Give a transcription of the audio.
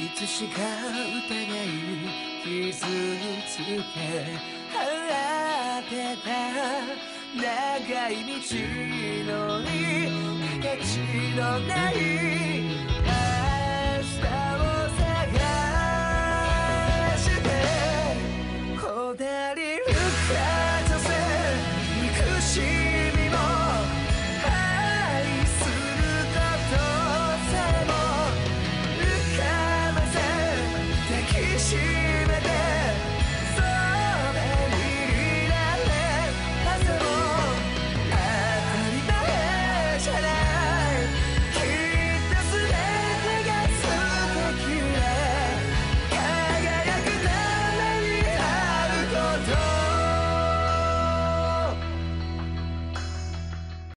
いつしか疑いに傷つけ果てた。長い道のり形のない。